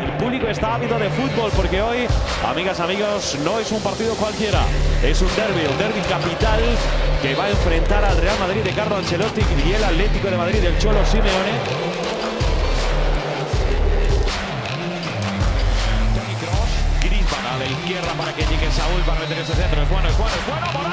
El público está ávido de fútbol porque hoy, amigas, amigos, no es un partido cualquiera. Es un derby, un derby capital que va a enfrentar al Real Madrid de Carlo Ancelotti y el Atlético de Madrid del Cholo Simeone. Griezmann a la izquierda para que llegue Saúl para meter ese centro. Es bueno, es bueno, es bueno,